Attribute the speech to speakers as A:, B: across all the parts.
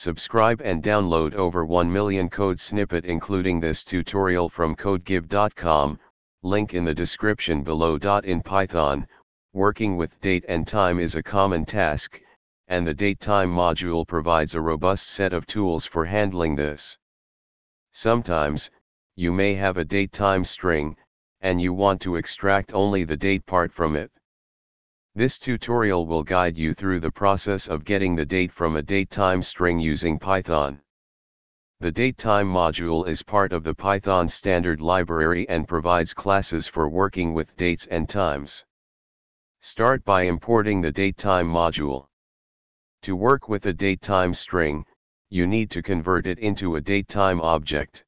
A: Subscribe and download over 1 million code snippet including this tutorial from codegive.com, link in the description below. In Python, working with date and time is a common task, and the datetime module provides a robust set of tools for handling this. Sometimes, you may have a datetime string, and you want to extract only the date part from it. This tutorial will guide you through the process of getting the date from a datetime string using Python. The datetime module is part of the Python standard library and provides classes for working with dates and times. Start by importing the datetime module. To work with a datetime string, you need to convert it into a datetime object.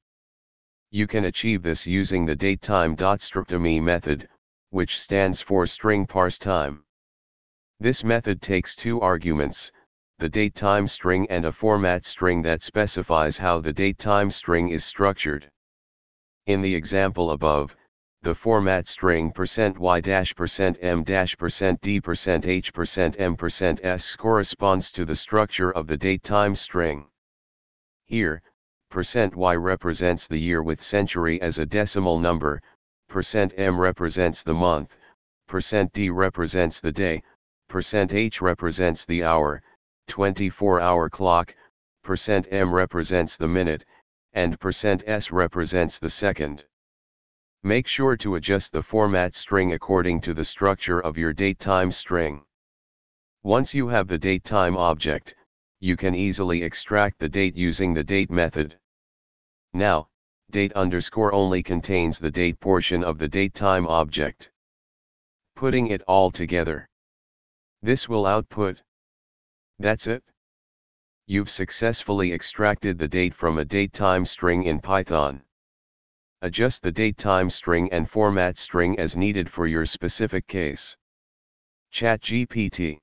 A: You can achieve this using the datetime.strptime method, which stands for string parse time. This method takes two arguments, the datetime string and a format string that specifies how the datetime string is structured. In the example above, the format string %y-m-%d%h%m%s corresponds to the structure of the datetime string. Here, %y represents the year with century as a decimal number, %m represents the month, %d represents the day, %h represents the hour, 24-hour clock, percent %m represents the minute, and percent %s represents the second. Make sure to adjust the format string according to the structure of your datetime string. Once you have the datetime object, you can easily extract the date using the date method. Now, date underscore only contains the date portion of the datetime object. Putting it all together. This will output. That's it. You've successfully extracted the date from a datetime string in Python. Adjust the datetime string and format string as needed for your specific case. ChatGPT